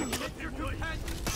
Let your companions